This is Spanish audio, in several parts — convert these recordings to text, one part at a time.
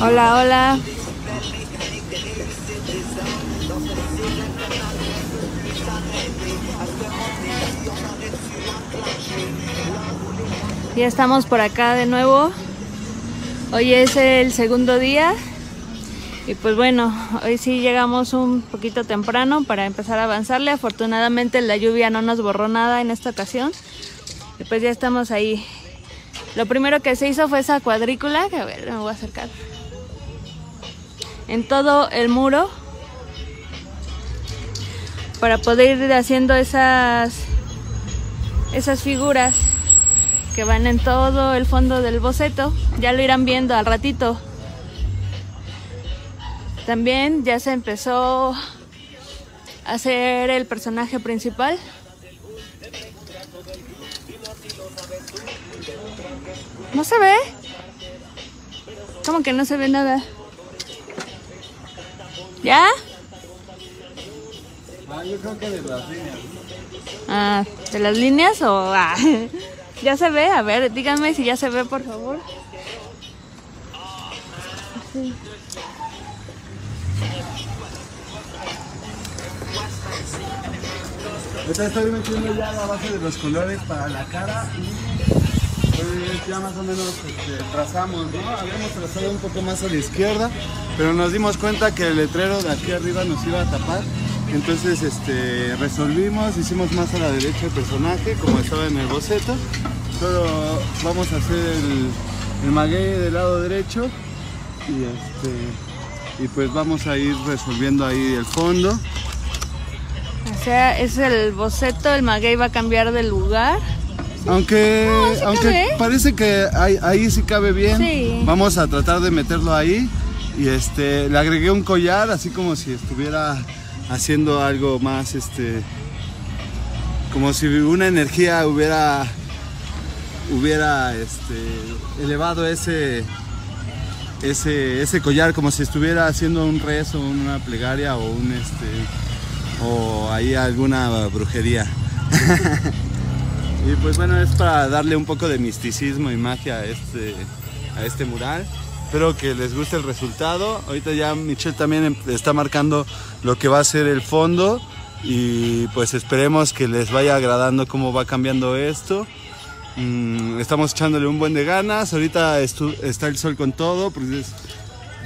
Hola, hola. Ya estamos por acá de nuevo. Hoy es el segundo día. Y pues bueno, hoy sí llegamos un poquito temprano para empezar a avanzarle. Afortunadamente la lluvia no nos borró nada en esta ocasión. Y pues ya estamos ahí. Lo primero que se hizo fue esa cuadrícula, que a ver, me voy a acercar. En todo el muro. Para poder ir haciendo esas esas figuras que van en todo el fondo del boceto. Ya lo irán viendo al ratito. También ya se empezó a hacer el personaje principal. ¿No se ve? ¿Cómo que no se ve nada? ¿Ya? Ah, yo creo que de las líneas. Ah, ¿de las líneas o...? ah, ¿Ya se ve? A ver, díganme si ya se ve, por favor. Sí. Ahorita estoy metiendo ya la base de los colores para la cara y ya más o menos este, trazamos, ¿no? Habíamos trazado un poco más a la izquierda, pero nos dimos cuenta que el letrero de aquí arriba nos iba a tapar. Entonces este, resolvimos, hicimos más a la derecha el personaje, como estaba en el boceto. Solo vamos a hacer el, el maguey del lado derecho y, este, y pues vamos a ir resolviendo ahí el fondo. O sea, es el boceto, el maguey va a cambiar de lugar. Aunque, No, sí aunque cabe. parece que ahí, ahí sí cabe bien, Sí. vamos a tratar de meterlo ahí. Y este, le agregué un collar, así como si estuviera haciendo algo más, este, como si una energía hubiera, hubiera, este, elevado ese, ese, ese collar, como si estuviera haciendo un rezo, una plegaria o un, este, o ahí alguna brujería. Y pues bueno, es para darle un poco de misticismo y magia a este, a este mural. Espero que les guste el resultado. Ahorita ya Michelle también em- está marcando lo que va a ser el fondo y pues esperemos que les vaya agradando cómo va cambiando esto. Mm, estamos echándole un buen de ganas. Ahorita está el sol con todo, pues es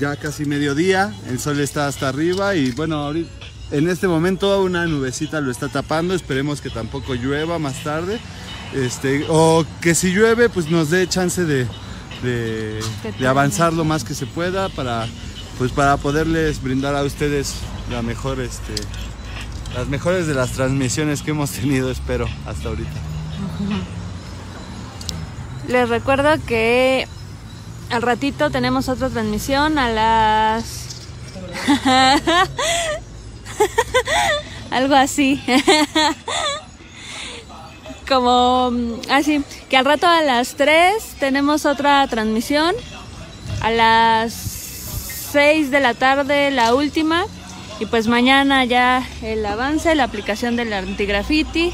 ya casi mediodía. El sol está hasta arriba y bueno, ahorita, en este momento una nubecita lo está tapando. Esperemos que tampoco llueva más tarde. Este, o que si llueve, pues nos dé chance de, de, de avanzar lo más que se pueda para, pues para poderles brindar a ustedes la mejor, este, las mejores de las transmisiones que hemos tenido, espero, hasta ahorita. Les recuerdo que al ratito tenemos otra transmisión a las... Algo así. Como mm, así, que al rato a las 3 tenemos otra transmisión. A las 6 de la tarde la última. Y pues mañana ya el avance, la aplicación del antigraffiti.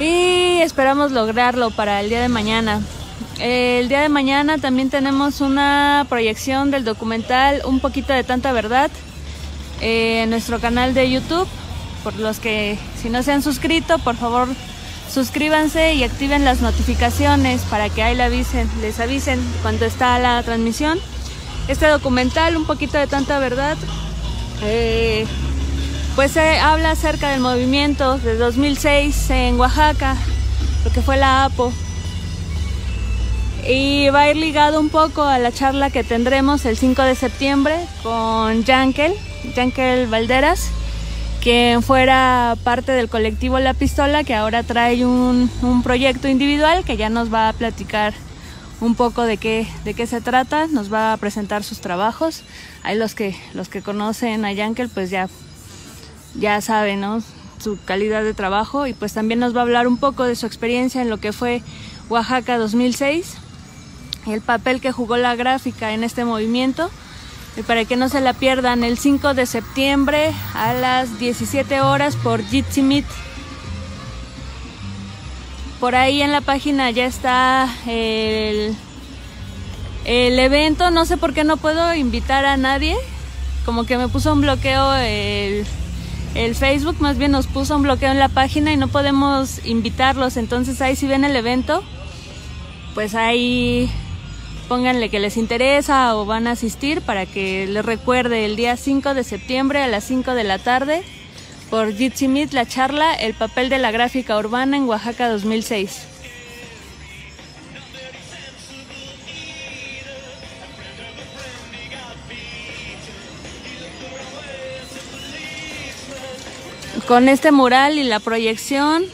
Y esperamos lograrlo para el día de mañana. El día de mañana también tenemos una proyección del documental Un poquito de tanta verdad eh, en nuestro canal de YouTube. Por los que si no se han suscrito, por favor suscríbanse y activen las notificaciones para que ahí le avisen, les avisen cuando está la transmisión. Este documental, Un poquito de tanta verdad, eh, pues se habla acerca del movimiento de 2006 en Oaxaca, lo que fue la APO. Y va a ir ligado un poco a la charla que tendremos el 5 de septiembre con Yankel, Yankel Valderas, quien fuera parte del colectivo La Pistola, que ahora trae un, un proyecto individual que ya nos va a platicar un poco de qué, de qué se trata, nos va a presentar sus trabajos. Ahí los que, los que conocen a Yankel, pues ya ya sabe, ¿no? Su calidad de trabajo y pues también nos va a hablar un poco de su experiencia en lo que fue Oaxaca 2006, el papel que jugó la gráfica en este movimiento. Y para que no se la pierdan, el 5 de septiembre a las 17 horas por Jitsi Meet. por ahí en la página ya está el, el evento. No sé por qué no puedo invitar a nadie. Como que me puso un bloqueo el, el Facebook, más bien nos puso un bloqueo en la página y no podemos invitarlos. Entonces ahí si ven el evento, pues ahí pónganle que les interesa o van a asistir para que les recuerde el día 5 de septiembre a las 5 de la tarde por Jitsi Meet la charla El papel de la gráfica urbana en Oaxaca 2006. Con este mural y la proyección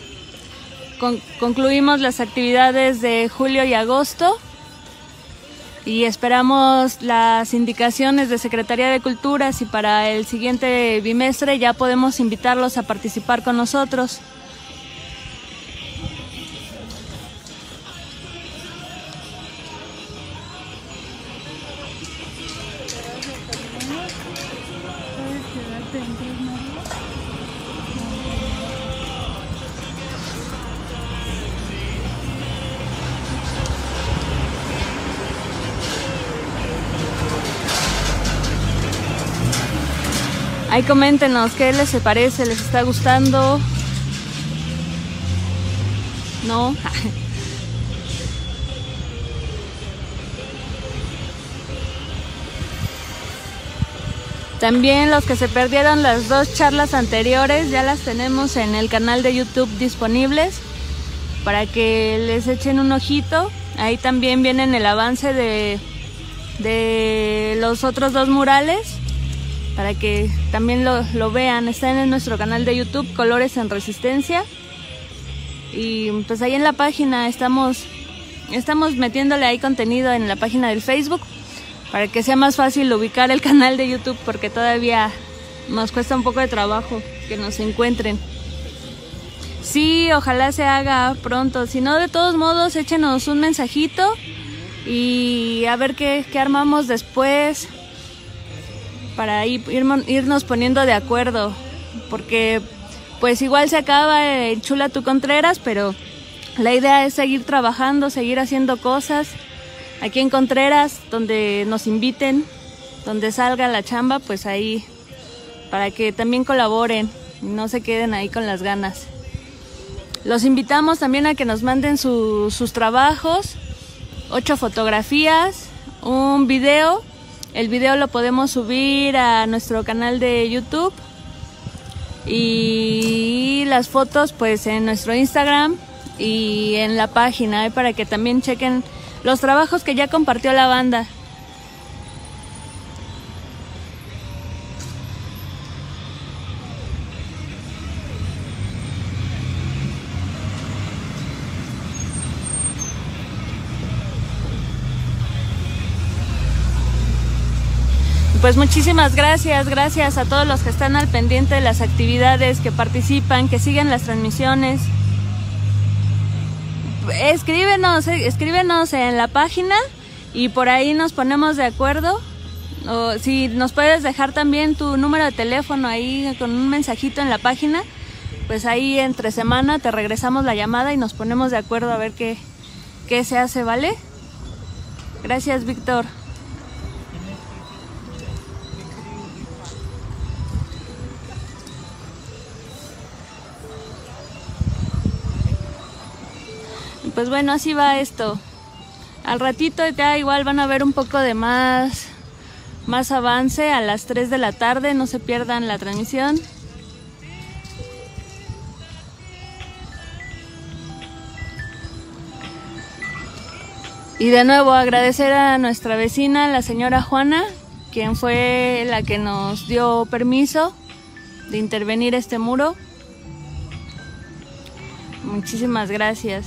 concluimos las actividades de julio y agosto y esperamos las indicaciones de Secretaría de Cultura si para el siguiente bimestre ya podemos invitarlos a participar con nosotros. Ahí coméntenos qué les parece, les está gustando. No. También los que se perdieron las dos charlas anteriores ya las tenemos en el canal de YouTube disponibles para que les echen un ojito. Ahí también vienen el avance de, de los otros dos murales para que también lo, vean. Están en nuestro canal de YouTube, Colores en Resistencia. Y pues ahí en la página estamos, estamos metiéndole ahí contenido en la página del Facebook para que sea más fácil ubicar el canal de YouTube porque todavía nos cuesta un poco de trabajo que nos encuentren. Sí, ojalá se haga pronto. Si no, de todos modos, échenos un mensajito y a ver qué, qué armamos después para irnos poniendo de acuerdo, porque pues igual se acaba en Chula Tu Contreras, pero la idea es seguir trabajando, seguir haciendo cosas aquí en Contreras, donde nos inviten, donde salga la chamba, pues ahí, para que también colaboren y no se queden ahí con las ganas. Los invitamos también a que nos manden sus trabajos, ocho fotografías, un video el video lo podemos subir a nuestro canal de YouTube y las fotos pues en nuestro Instagram y en la página ¿eh? para que también chequen los trabajos que ya compartió la banda. Pues muchísimas gracias, gracias a todos los que están al pendiente de las actividades, que participan, que siguen las transmisiones. Escríbenos, eh, escríbenos en la página y por ahí nos ponemos de acuerdo. O si nos puedes dejar también tu número de teléfono ahí con un mensajito en la página, pues ahí entre semana te regresamos la llamada y nos ponemos de acuerdo a ver qué, qué se hace, ¿vale? Gracias, Víctor. Pues bueno, así va esto. Al ratito ya igual van a ver un poco de más, más avance a las 3 de la tarde, no se pierdan la transmisión. Y de nuevo agradecer a nuestra vecina, la señora Juana, quien fue la que nos dio permiso de intervenir este muro. Muchísimas gracias.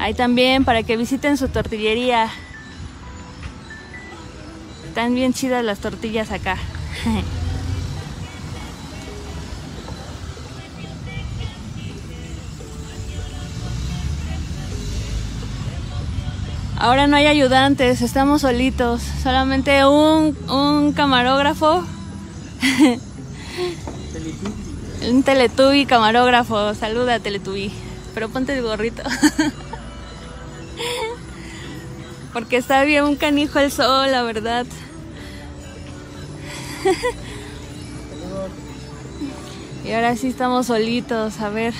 Ahí también para que visiten su tortillería. Están bien chidas las tortillas acá. Ahora no hay ayudantes, estamos solitos. Solamente un, un camarógrafo. un teletubi camarógrafo. Saluda, teletubi. pero ponte el gorrito. Porque está bien un canijo el sol, la verdad. y ahora sí estamos solitos, a ver.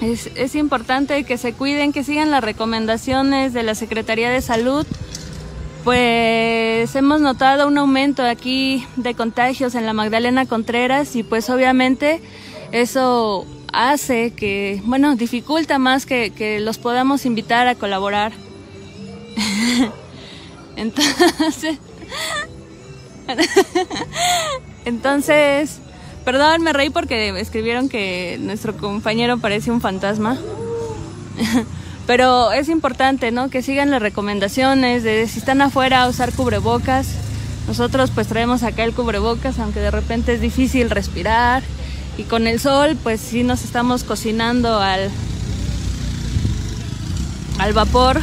Es, es, importante que se cuiden, que sigan las recomendaciones de la Secretaría de Salud. Pues hemos notado un aumento aquí de contagios en la Magdalena Contreras y pues obviamente eso hace que, bueno, dificulta más que, que los podamos invitar a colaborar. Entonces, entonces, perdón, me reí porque escribieron que nuestro compañero parece un fantasma. Pero es importante, ¿no? Que sigan las recomendaciones de si están afuera usar cubrebocas. Nosotros pues traemos acá el cubrebocas, aunque de repente es difícil respirar. Y con el sol pues sí nos estamos cocinando al, al vapor.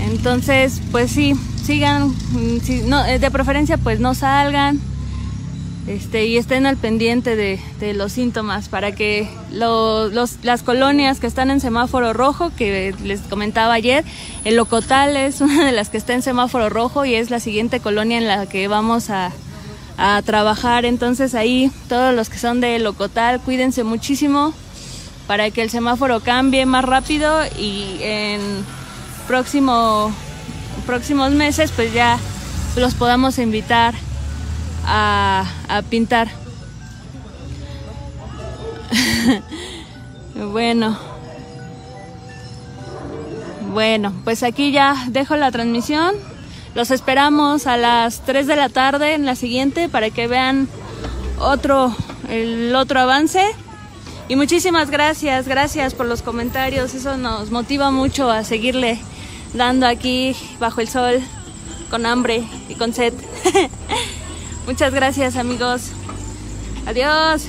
Entonces pues sí, sigan, si, no, de preferencia pues no salgan este, y estén al pendiente de, los síntomas para que lo, los, las colonias que están en semáforo rojo, que les comentaba ayer, el Locotal es una de las que está en semáforo rojo y es la siguiente colonia en la que vamos a, a trabajar. Entonces ahí todos los que son de Locotal, cuídense muchísimo para que el semáforo cambie más rápido y en próximo, próximos meses pues ya los podamos invitar a, a pintar. bueno. Bueno, pues aquí ya dejo la transmisión. Los esperamos a las 3 de la tarde en la siguiente para que vean otro el otro avance. Y muchísimas gracias, gracias por los comentarios. Eso nos motiva mucho a seguirle dando aquí bajo el sol con hambre y con sed. Muchas gracias amigos. Adiós.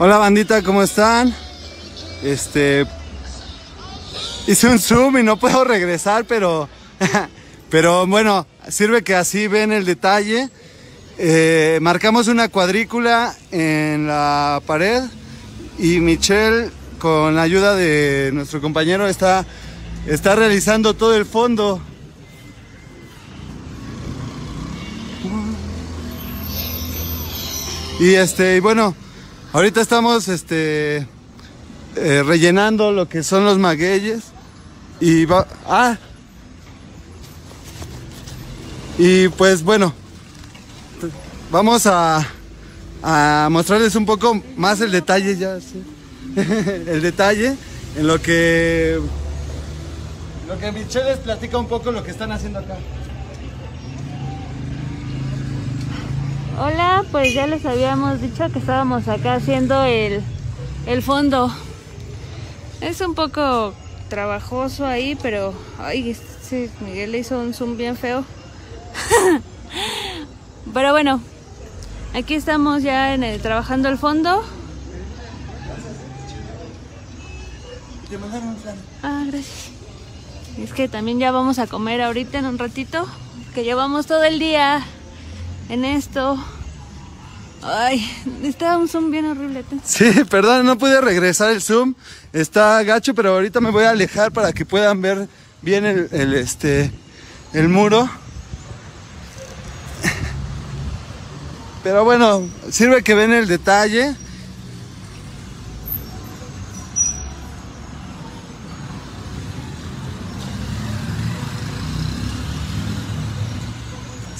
Hola bandita, ¿cómo están? Este hice un zoom y no puedo regresar, pero pero bueno, sirve que así ven el detalle. Eh, marcamos una cuadrícula en la pared y Michelle con la ayuda de nuestro compañero está, está realizando todo el fondo. Y este, y bueno, ahorita estamos este eh, rellenando lo que son los magueyes y va ah. Y pues bueno vamos a, a mostrarles un poco más el detalle ya el detalle en lo que lo que Michelle les platica un poco lo que están haciendo acá Hola, pues ya les habíamos dicho que estábamos acá haciendo el, el fondo. Es un poco trabajoso ahí, pero ay, Sí, Miguel le hizo un zoom bien feo. Pero bueno, aquí estamos ya en el, trabajando el fondo. Ah, gracias. Es que también ya vamos a comer ahorita en un ratito, que llevamos todo el día en esto. Ay, está un zoom bien horrible. Sí, perdón, no pude regresar el zoom. Está gacho, pero ahorita me voy a alejar para que puedan ver bien el, el este, el muro. Pero bueno, sirve que ven el detalle.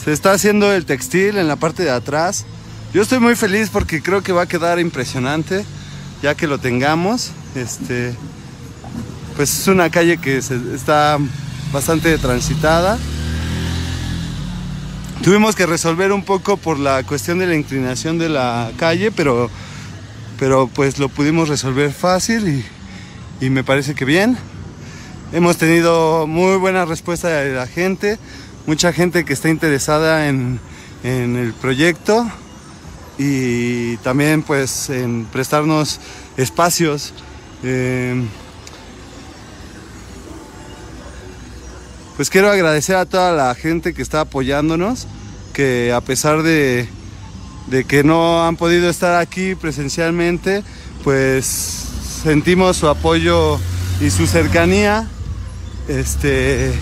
Se está haciendo el textil en la parte de atrás. Yo estoy muy feliz porque creo que va a quedar impresionante ya que lo tengamos. Este, pues es una calle que está bastante transitada. Tuvimos que resolver un poco por la cuestión de la inclinación de la calle, pero, pero pues lo pudimos resolver fácil y, y me parece que bien. Hemos tenido muy buena respuesta de la gente, mucha gente que está interesada en, en el proyecto y también pues en prestarnos espacios. Eh, pues quiero agradecer a toda la gente que está apoyándonos, que a pesar de, de que no han podido estar aquí presencialmente, pues sentimos su apoyo y su cercanía. Este,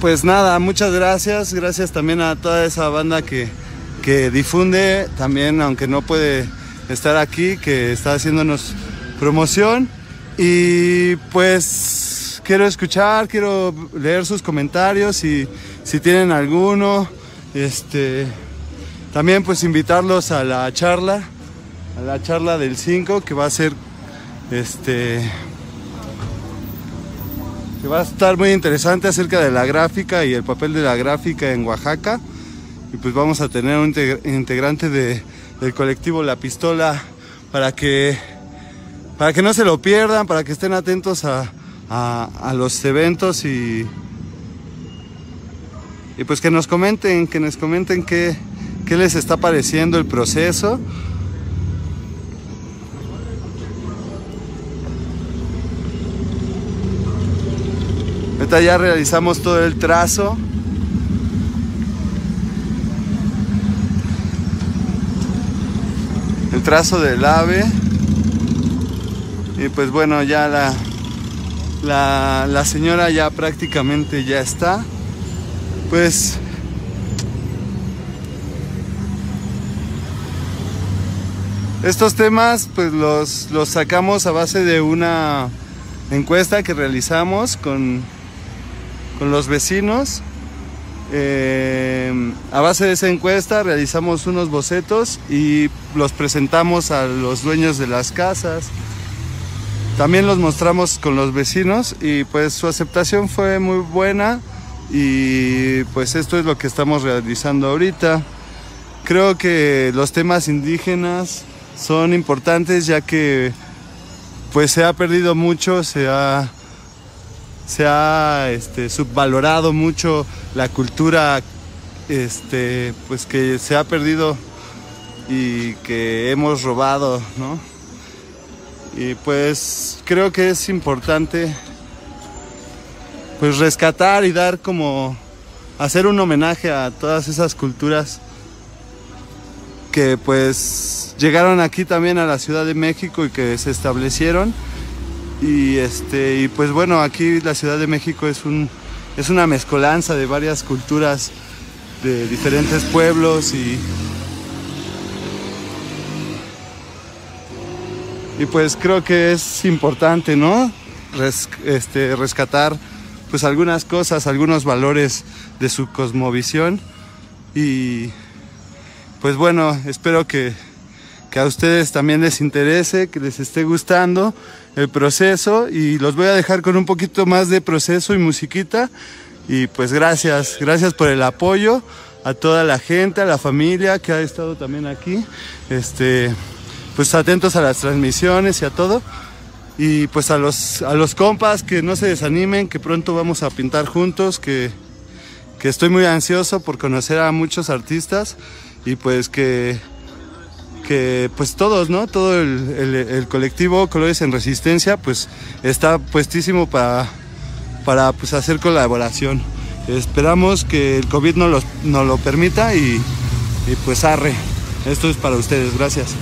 pues nada, muchas gracias. Gracias también a toda esa banda que, que difunde, también aunque no puede estar aquí, que está haciéndonos promoción. Y pues quiero escuchar, quiero leer sus comentarios y si tienen alguno, este, también pues invitarlos a la charla, a la charla del 5 que va a ser este que va a estar muy interesante acerca de la gráfica y el papel de la gráfica en Oaxaca. Y pues vamos a tener un integrante de, del colectivo La Pistola para que, para que no se lo pierdan, para que estén atentos a, los eventos y, y pues que nos comenten, que nos comenten qué les está pareciendo el proceso. Ya realizamos todo el trazo. El trazo del ave. Y pues bueno, ya la, la, la señora ya prácticamente ya está. Pues estos temas pues los, los sacamos a base de una encuesta que realizamos con, con los vecinos. Eh, a base de esa encuesta realizamos unos bocetos y los presentamos a los dueños de las casas. También los mostramos con los vecinos y pues su aceptación fue muy buena y pues esto es lo que estamos realizando ahorita. Creo que los temas indígenas son importantes ya que pues se ha perdido mucho, se ha, se ha este, subvalorado mucho la cultura este, pues que se ha perdido y que hemos robado. Y pues creo que es importante pues rescatar y dar como hacer un homenaje a todas esas culturas que pues llegaron aquí también a la Ciudad de México y que se establecieron y este y pues bueno aquí la Ciudad de México es un es una mezcolanza de varias culturas de diferentes pueblos y y pues creo que es importante no Res, este, rescatar pues algunas cosas algunos valores de su cosmovisión. Y pues bueno espero que que a ustedes también les interese, que les esté gustando el proceso y los voy a dejar con un poquito más de proceso y musiquita. Y pues gracias, gracias por el apoyo a toda la gente, a la familia que ha estado también aquí. Este, pues atentos a las transmisiones y a todo. Y pues a los, a los compas que no se desanimen, que pronto vamos a pintar juntos, que, que estoy muy ansioso por conocer a muchos artistas y pues que, que pues todos, ¿no? Todo el, el- colectivo Colores en Resistencia pues está puestísimo para, para pues hacer colaboración. Esperamos que el COVID no, los, no lo permita y, y pues arre. Esto es para ustedes, gracias.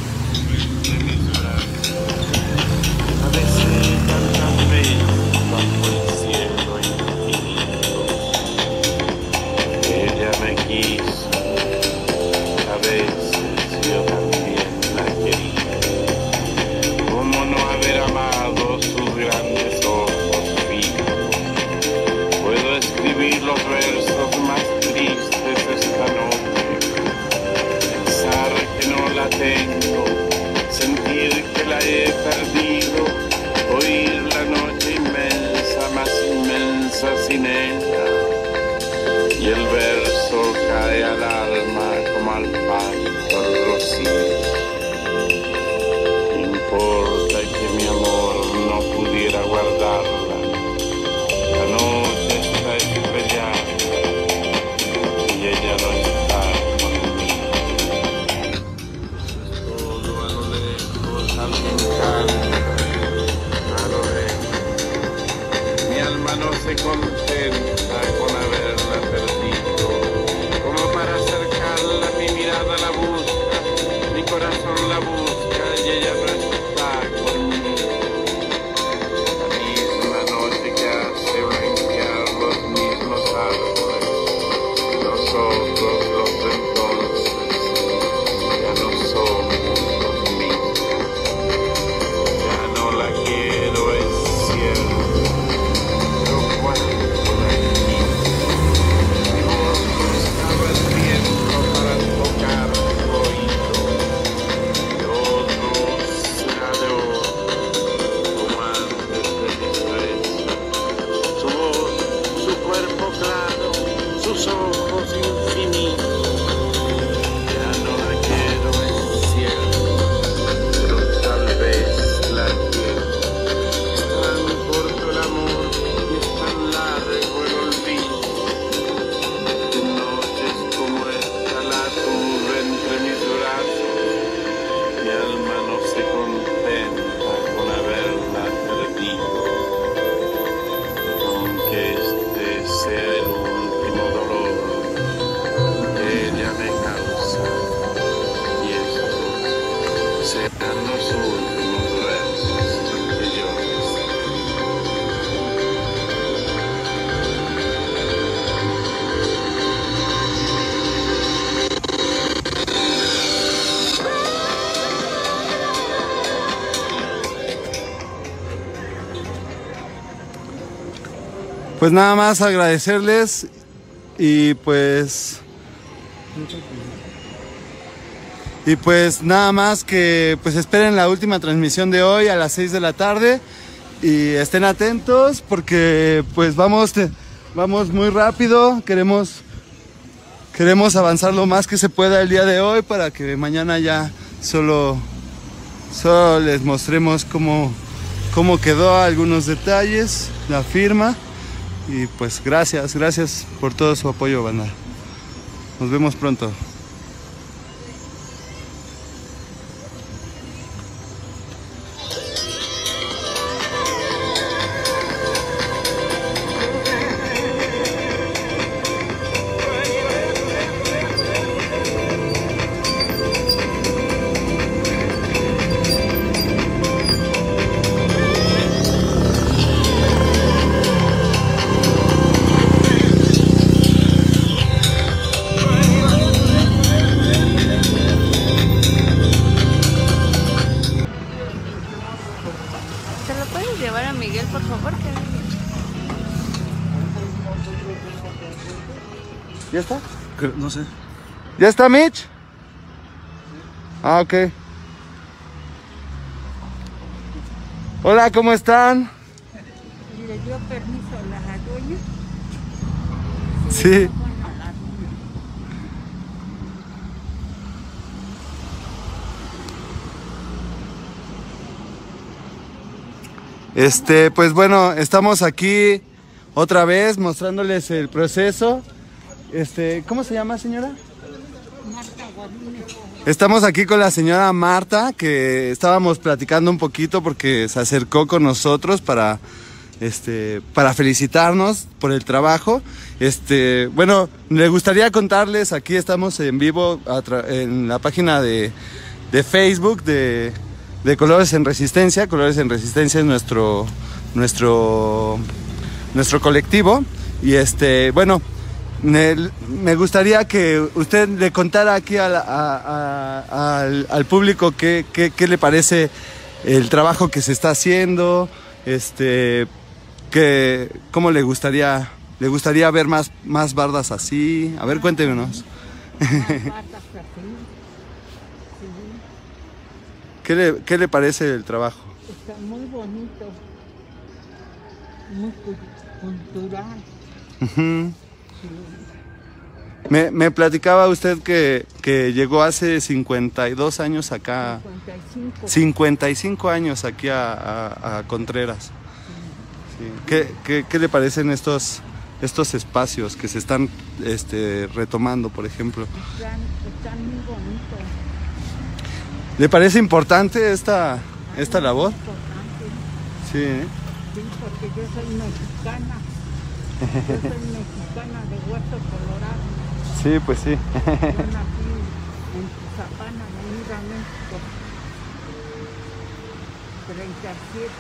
Pues nada más agradecerles y pues... Y pues nada más que pues esperen la última transmisión de hoy a las 6 de la tarde y estén atentos porque pues vamos vamos muy rápido, queremos queremos avanzar lo más que se pueda el día de hoy para que mañana ya solo solo les mostremos cómo cómo quedó algunos detalles, la firma y pues gracias, gracias por todo su apoyo, banda. Nos vemos pronto. ¿Ya está Mitch? Ah, ok. Hola, ¿cómo están? le dio permiso a la dueña. Sí. Este, pues bueno, estamos aquí otra vez mostrándoles el proceso. Este, ¿cómo se llama, señora? Estamos aquí con la señora Marta, que estábamos platicando un poquito porque se acercó con nosotros para, este, para felicitarnos por el trabajo. Este, bueno, le gustaría contarles, aquí estamos en vivo en la página de, de Facebook de, de Colores en Resistencia. Colores en Resistencia es nuestro, nuestro, nuestro colectivo. Y este, bueno, me, gustaría que usted le contara aquí a la- a- a- al, al público qué, qué- qué le parece el trabajo que se está haciendo, este, que, cómo le gustaría, le gustaría ver más, más bardas así. A ver, cuéntenos. ¿Qué le, qué le parece el trabajo? está muy bonito. Muy cu- cultural. Ujú. Me, me platicaba usted que, que llegó hace 52 años acá, 55. 55 años aquí a, a- a Contreras. Sí. ¿Qué, qué, qué le parecen estos, estos espacios que se están este, retomando, por ejemplo? Están, están muy bonitos. ¿Le parece importante esta, esta labor? Importante. Sí. ¿eh? Sí, porque yo soy mexicana. Yo soy mexicana de Hueso Colorado. Sí, pues sí. Yo nací en Tizapán, Avenida México. 37.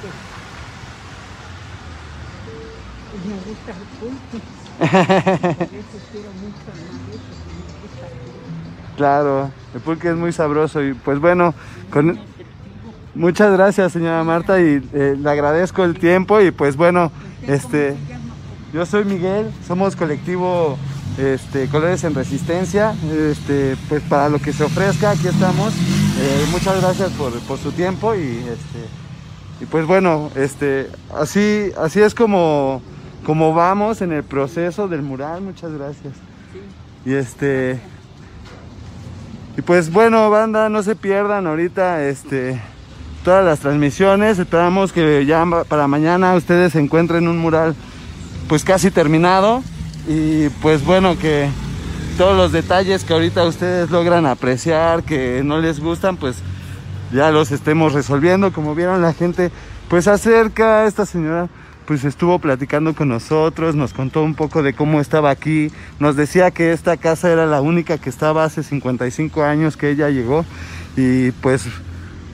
Y me gusta el pulque. Por eso quiero mucho el maíz, porque me gusta el. Claro, el pulque es muy sabroso y pues bueno, con, muchas gracias señora Marta y eh, le agradezco el tiempo y pues bueno, este, yo soy Miguel, somos colectivo este, Colores en Resistencia, este, pues para lo que se ofrezca aquí estamos, Eh, muchas gracias por, su tiempo y este, pues bueno, este, así, es como, vamos en el proceso del mural, muchas gracias. Y pues bueno, banda, no se pierdan ahorita todas las transmisiones. Esperamos que ya para mañana ustedes encuentren un mural pues casi terminado y pues bueno que todos los detalles que ahorita ustedes logran apreciar, que no les gustan, pues ya los estemos resolviendo. Como vieron la gente pues acerca, esta señora pues estuvo platicando con nosotros, nos contó un poco de cómo estaba aquí, nos decía que esta casa era la única que estaba hace 55 años que ella llegó y pues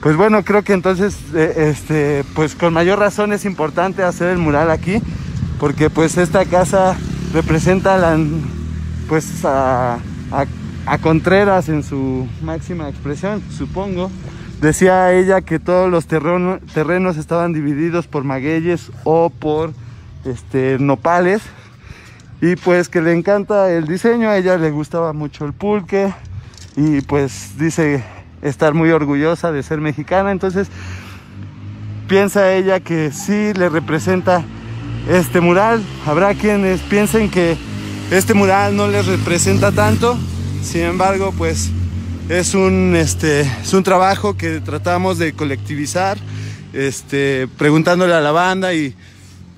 pues bueno, creo que entonces eh, este pues con mayor razón es importante hacer el mural aquí porque pues esta casa representa la pues a, Contreras en su máxima expresión, supongo. Decía ella que todos los terreno- terrenos estaban divididos por magueyes o por este, nopales. Y pues que le encanta el diseño, a ella le gustaba mucho el pulque. Y pues dice estar muy orgullosa de ser mexicana. Entonces piensa ella que sí le representa este mural. Habrá quienes piensen que este mural no les representa tanto. Sin embargo, pues es un, este, es un trabajo que tratamos de colectivizar, este, preguntándole a la banda y,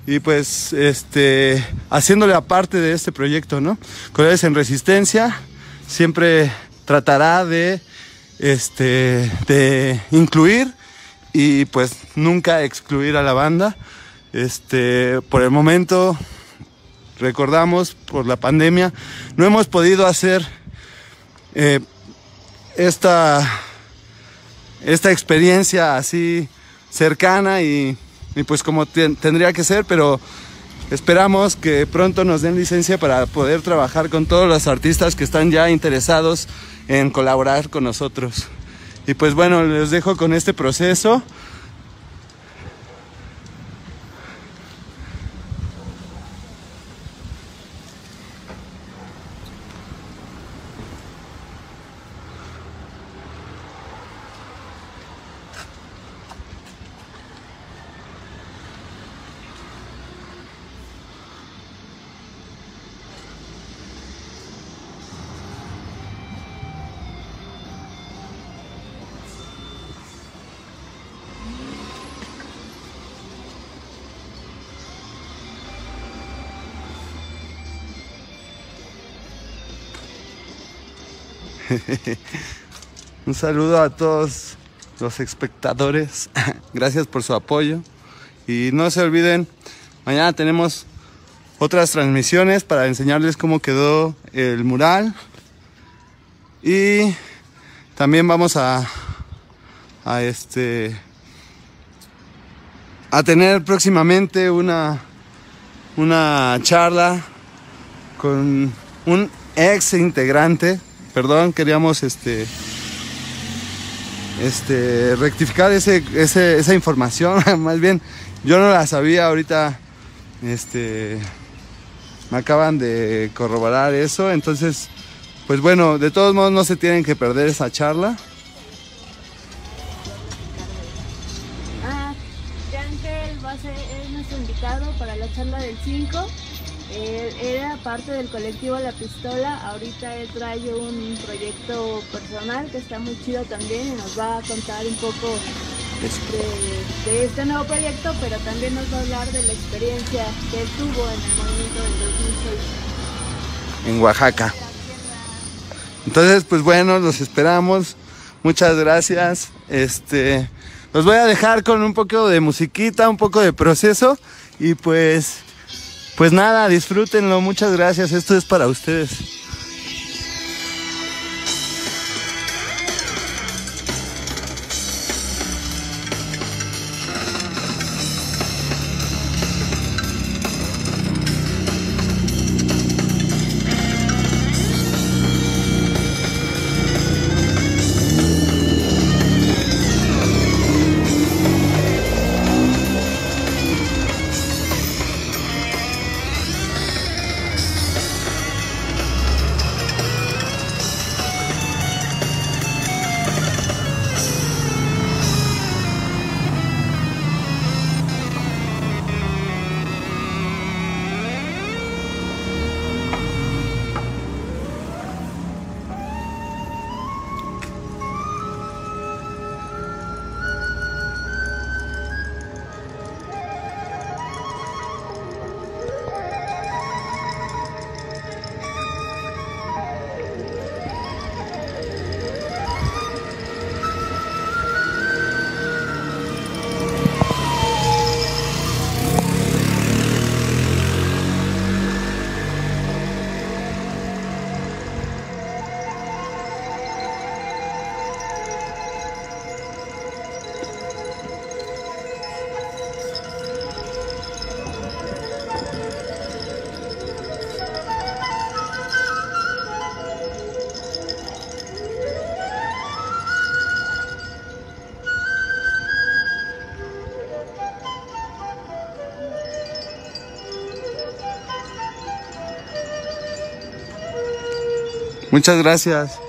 y pues este, haciéndole aparte de este proyecto, ¿no? Colores en Resistencia siempre tratará de, este, de incluir y pues nunca excluir a la banda. Este, por el momento, recordamos, por la pandemia, no hemos podido hacer eh, esta, esta experiencia así cercana y, pues como ten- tendría que ser, pero esperamos que pronto nos den licencia para poder trabajar con todos los artistas que están ya interesados en colaborar con nosotros. Y pues bueno, les dejo con este proceso. Un saludo a todos los espectadores. Gracias por su apoyo. Y no se olviden, mañana tenemos otras transmisiones para enseñarles cómo quedó el mural. Y también vamos a, este a tener próximamente una una charla con un ex integrante. Perdón, queríamos este este rectificar ese, ese- esa información. Más bien, yo no la sabía ahorita. Este me acaban de corroborar eso. Entonces, pues bueno, de todos modos no se tienen que perder esa charla. Del colectivo La Pistola. Ahorita él trae un proyecto personal que está muy chido también y nos va a contar un poco de, este nuevo proyecto, pero también nos va a hablar de la experiencia que tuvo en el movimiento del 2006. en Oaxaca. Entonces, pues bueno, los esperamos. Muchas gracias. Este, los voy a dejar con un poco de musiquita, un poco de proceso y pues pues nada, disfrútenlo. Muchas gracias. Esto es para ustedes. Muchas gracias.